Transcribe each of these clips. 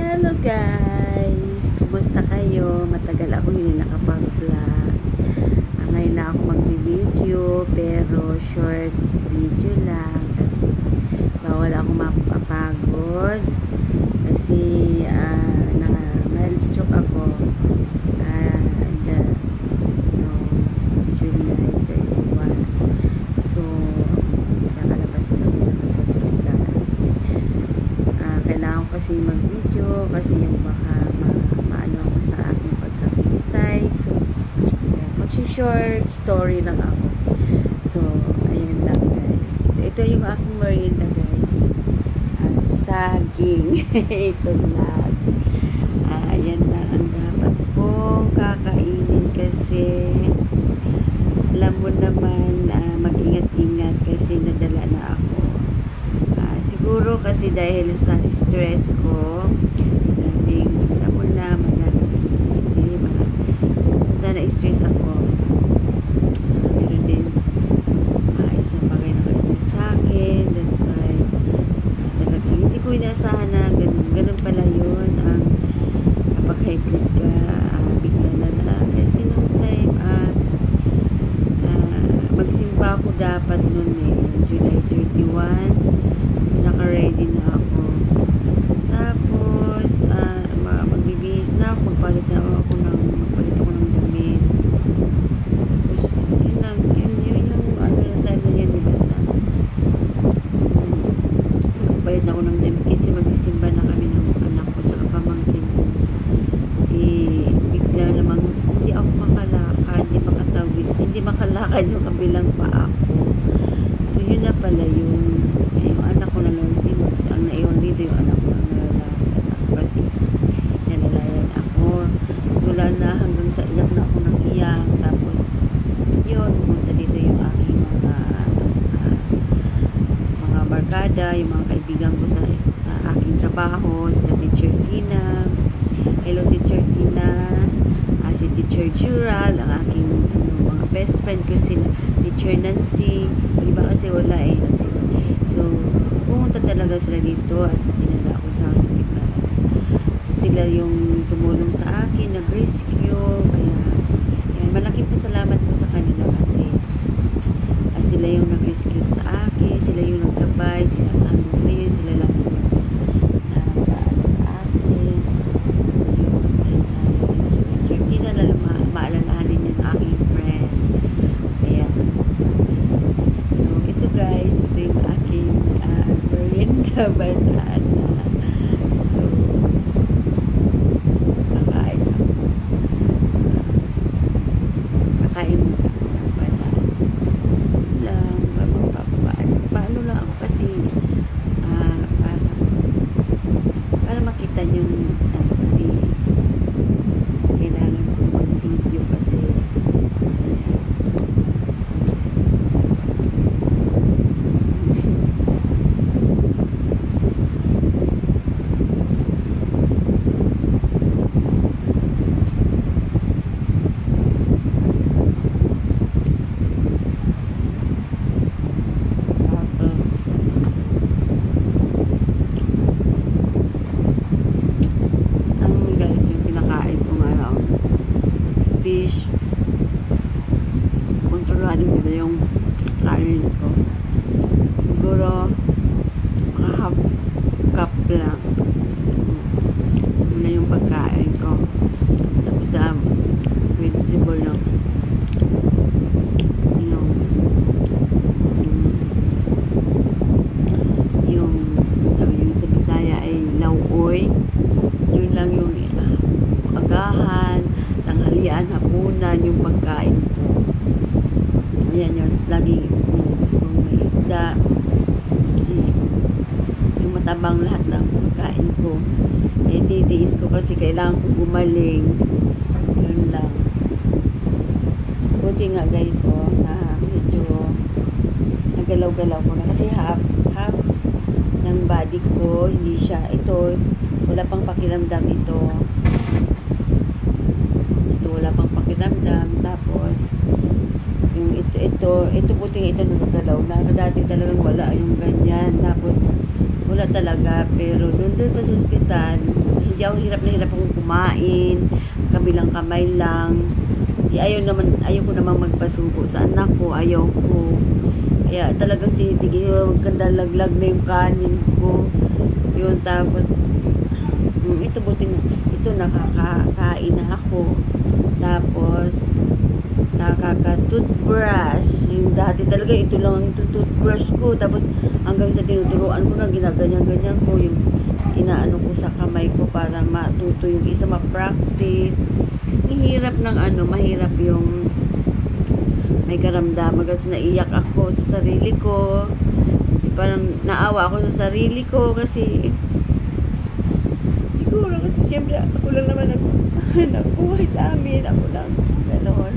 Hello guys! Kumusta kayo? Matagal ako hindi nakapag-vlog. Ah, ngayon lang ako mag-video pero short video lang kasi bawal ako mapapagod kasi uh, na mild stroke ako uh, the, no, July 31 so tsaka labas na lang naman sa hospital uh, kailangan ko kasi mag-video kasi yung baka ma maano ako sa aking pagkapintay so mag-short story lang ako. So ayan lang guys. Ito, ito yung aking merienda guys. Uh, saging. Ito lang uh, ayan lang ang dapat kong kakainin kasi alam mo naman uh, mag-ingat-ingat kasi nadala na ako siguro kasi dahil sa stress ko sa daming na madaming hindi basta na-stress ako meron din uh, isang bagay na stress sa akin that's why uh, inaasahan na ganun, ganun pala yun ang kapag high ka uh, bigla na lang. Kasi nung time uh, uh, magsimba ako dapat noon eh July 31 so naka-ready na ako. Tapos uh, magbibihis na ako magpalit na ako ng magpalit ako ng damit. Tapos yun lang yun, yun yung ano na time na eh, basta magpalit na ako ng damit kasi magsisimba na kami ng anak ko tsaka pamangkin ko. Eh bigla namang hindi ako makalakad hindi makatawid hindi makalakad yung kabilang paa ko. So yun na pala yung dito yung anak ko na nalalakad ako kasi nalalayan ako. So wala na hanggang sa iyak na ako ng iyak. Tapos yun pumunta dito yung aking mga uh, mga barkada yung mga kaibigan ko sa sa aking trabaho sila teacher Tina. Hello teacher Tina. Uh, si teacher Jural ang aking ano, mga best friend ko sila teacher Nancy. Iba kasi wala eh so pumunta talaga sila dito at dinala ako sa hospital so sila yung tumulong sa akin nag-rescue kaya yan, malaking pasalamat ko sa kanila kasi uh, sila yung nag-rescue sa akin sila yung nagkabay sila hanggang ngayon sila lang yung nagpaano sa akin si teacher Tina lalo ma maalalahanin yung aking friend kaya so ito guys ito yung aking uh, merienda banana so kakain ako kakain muna ako ng banana lang paano, paano lang ako kasi uh, para para makita yung ano kasi kailangan ko mag-video kasi ayan. Tapos, ang guys yung kinakain ko ngayon fish kontrolado nila yung kain ko siguro mga half cup lang yun na yung pagkain ko tapos sa vegetable lang yung yung yung, yung sa Bisaya ay lauoy yun lang yung uh, agahan tanghalian, hapunan yung pagkain ko. Ayan yun lagi kung, kung may isda yung matabang lahat ng pagkain ko. Eh titiis ko kasi kailangan ko gumaling. Yun lang. Buti nga guys oh na medyo nagalaw-galaw ko na kasi half half ng body ko hindi siya ito wala pang pakiramdam ito pakiramdam tapos yung ito ito ito puting ito nagagalaw na dati talagang wala yung ganyan tapos wala talaga. Pero doon doon pa sa ospital, hindi ako hirap na hirap akong kumain, kabilang kamay lang. Eh, ayaw naman, ayaw ko namang magpasubo sa anak ko, ayaw ko. Kaya talagang tinitigil, magkanda laglag na yung kanin ko. Yun, tapos, mm, ito buti na, ito nakakain na ako. Tapos, nakaka-toothbrush. Yung dati talaga, ito lang ang toothbrush ko. Tapos, hanggang sa tinuturuan ko na, ginaganyan-ganyan ko yung inaano ko sa kamay ko para matuto yung isa ma-practice. Hirap ng ano, mahirap yung may karamdaman kasi naiyak ako sa sarili ko kasi parang naawa ako sa sarili ko kasi siguro kasi syempre ako lang naman nag, nagbuhay sa amin. Ako lang ganoon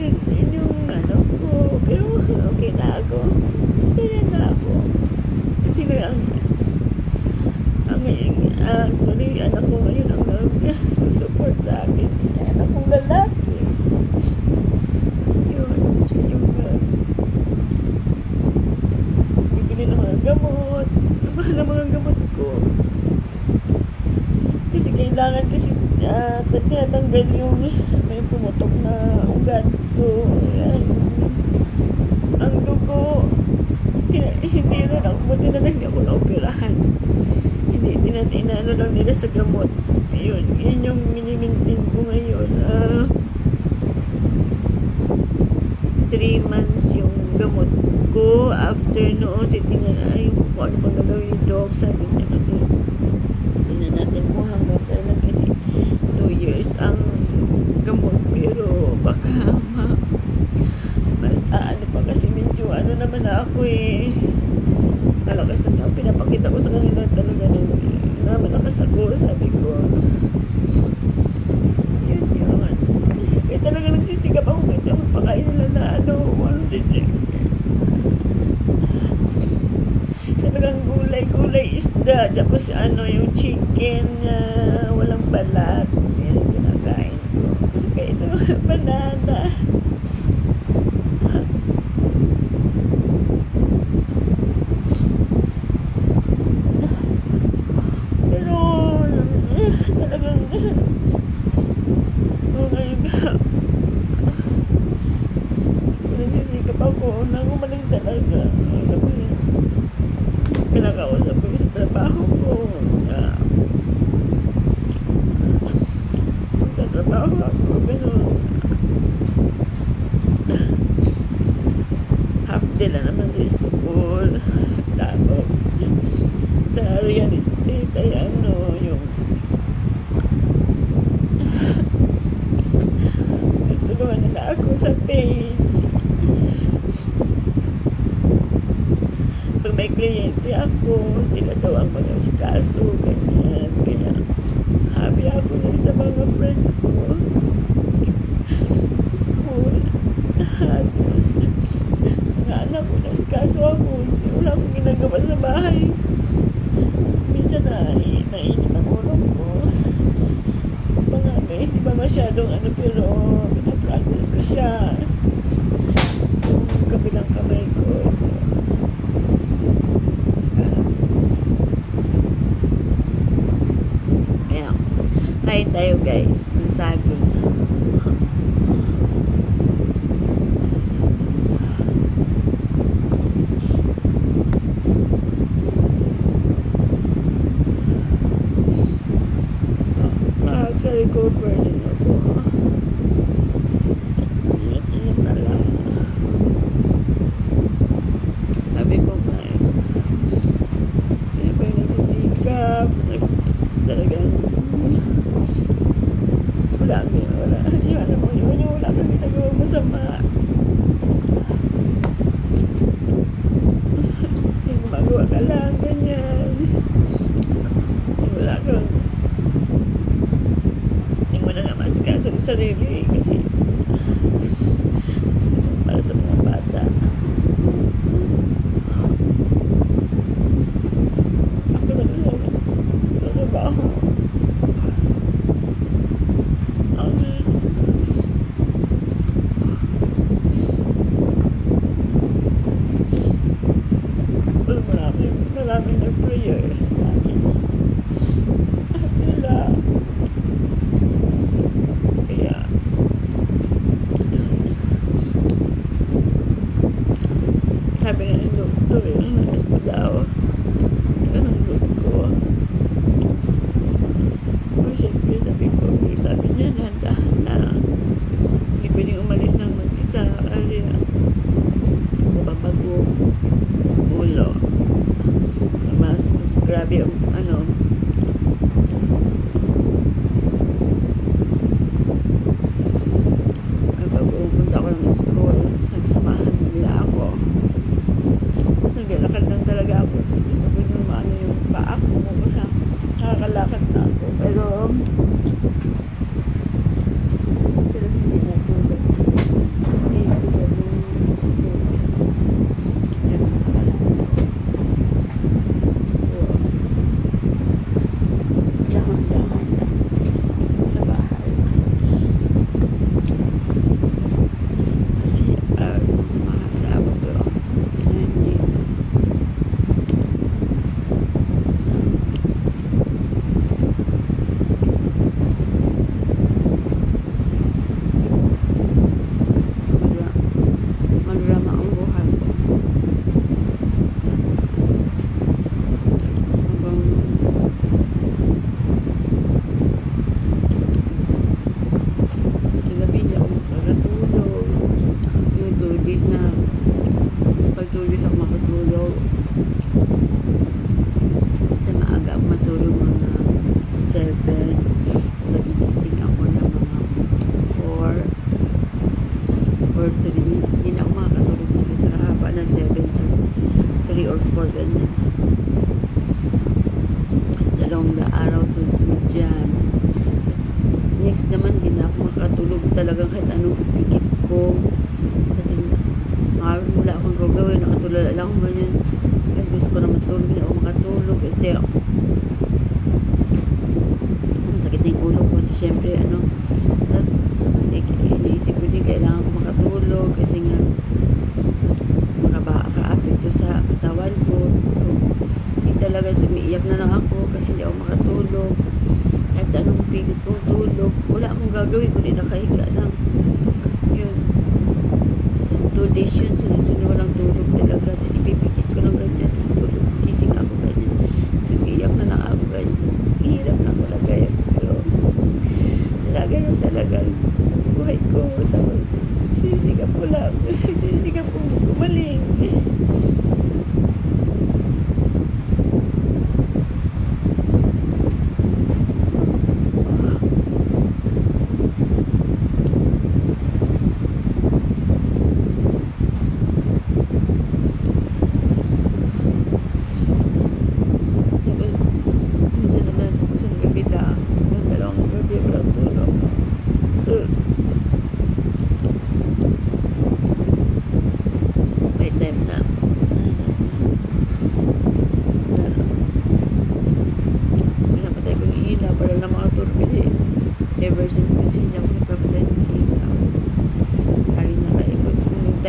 yun, yun yung ano ko. Pero okay na ako. Masaya na ako. Kasi nga ang ang uh, actually anak ko ngayon ang uh, susupport sa akin. Anak kong lalaki. Yun siya yung uh, bibili ng mga gamot. Mahal ng mga gamot ko kailangan kasi uh, tinatanggal yung may pumutok na ugat. So yan ang dugo tina, hindi na lang buti na lang ako naoperahan. Hindi tinatina ano lang nila sa gamot. Yun yun yung minimintin ko ngayon uh, 3 months yung gamot ko. After noon titingnan ay kung ano pang gagawin yung dog sabi niya kasi hindi na natin kung hanggang kailan kasi 2 years ang gamot pero baka ma mas ah, ano pa kasi medyo ano naman na ako eh kalakas na pinapakita ko sa kanila talaga ng na malakas ako sabi ko yun yun kaya talaga nagsisigap ako kaya magpakain nila na ano one talagang gulay gulay isda tapos ano yung chicken uh, walang balat yan yung kinakain ko kaya ito banana pero eh, talagang oh my god nagsisikap ako na gumaling talaga ano ko yun pinakausap ko sa trabaho ko na magtatrabaho ako ganun half day lang naman sa school tapos sa real estate ay ano yung tutulungan nila ako sa page. Pag may kliyente ako sila daw ang mga kaso ganyan. Kaya happy ako na sa mga friends ko. School. Mga anak ko na kaso ako wala akong ginagawa sa bahay. Minsan na nainip ang ulo ko. Mga hindi ba masyadong ano pero pinapractice ko siya yung kabilang kamay ko ito Ayan. Tayo guys.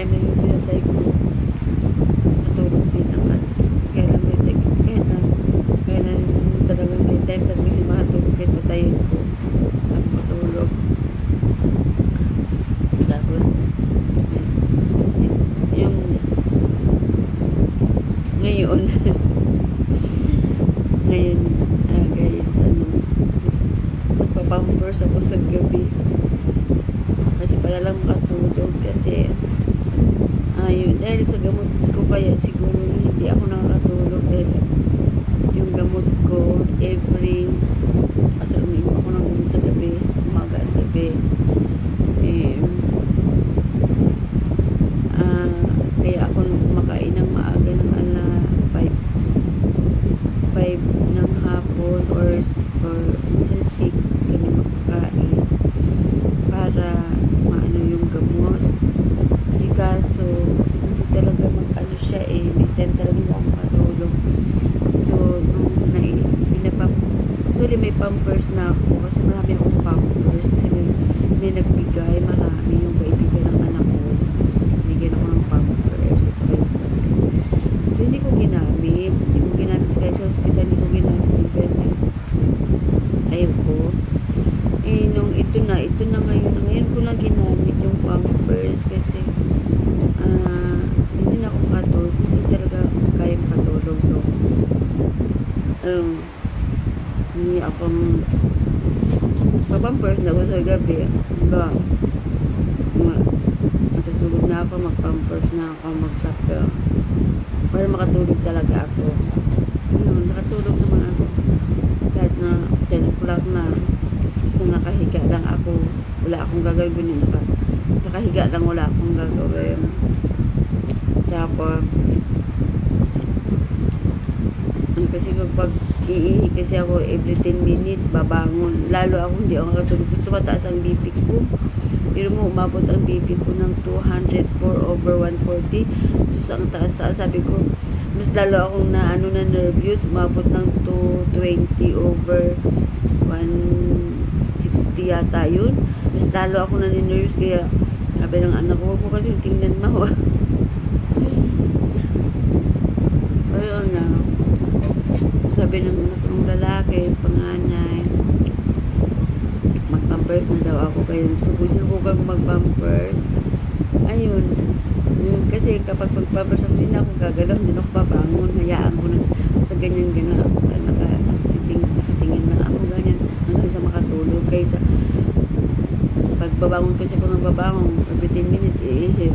So, yung every pampers gagawin naka, nakahiga lang wala akong gagawin. Tapos kasi kapag iihi kasi ako every 10 minutes babangon. Lalo ako hindi ako nakatulog. Gusto mataas ang BP ko. Pero mo umabot ang BP ko ng 204 over 140 so ang taas taas sabi ko mas lalo akong na ano na nervous. Umabot ng 220 over 160 yata yun. Mas lalo ako na nervous kaya sabi ng anak ko mo kasi tingnan mo ayun na sabi ng anak ng lalaki panganay magpampers na daw ako kaya subukan magpampers ayun. Yun, kasi kapag magpampers ako din ako gagalaw hindi ako babangon hayaan ko na sa ganyan ganyan naka, titing, nakatingin na ako hanggang sa makatulog kaysa pagbabangon kasi ako ng every 10 minutes iihip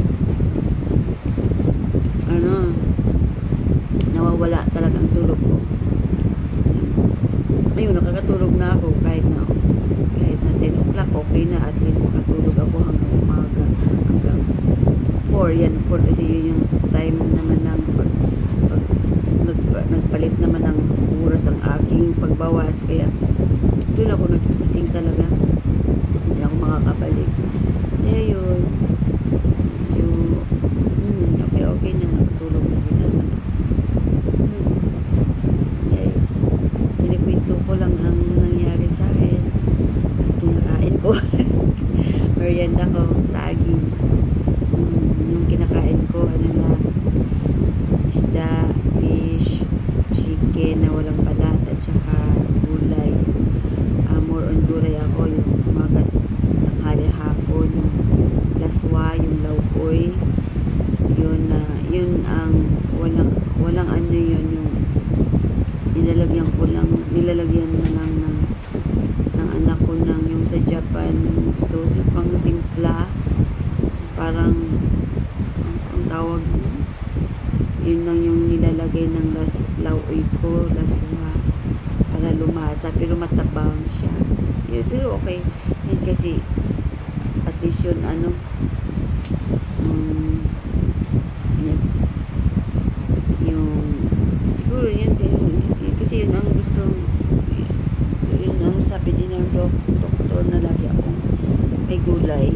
ano? Nawawala talaga ang tulog ko ayun nakakatulog na ako kahit na kahit na 10 o'clock okay na at least makatulog ako hanggang umaga hanggang 4 yan 4 kasi yun yung time naman ng pag, pag nag, nagpalit naman ng oras ang aking pagbawas kaya doon ako nagigising talaga kasi hindi ako makakabalik kaya yun medyo hmm, okay okay na nakatulog na din naman hmm. guys pinikwento ko lang ang nangyari sa akin tapos kinakain ko merienda saging hmm, yung kinakain ko ano lang isda, fish chicken na walang balat at saka gulay. Uh, more on gulay ako yung umagat tanghali hapon yung laswa, yung laukoy yun na yun ang walang walang ano yun yung nilalagyan ko lang nilalagyan na lang ng ng anak ko ng yung sa Japan sauce yung pang timpla parang ang, ang tawag mo? Yun lang yung nilalagay ng las, lauoy ko laswa para lumasa pero matabang siya. Yun, pero okay. Yun kasi at least yun ano um, yes, yung siguro yun din kasi yun ang gusto yun ang sabi din ng dok, doktor na lagi akong may gulay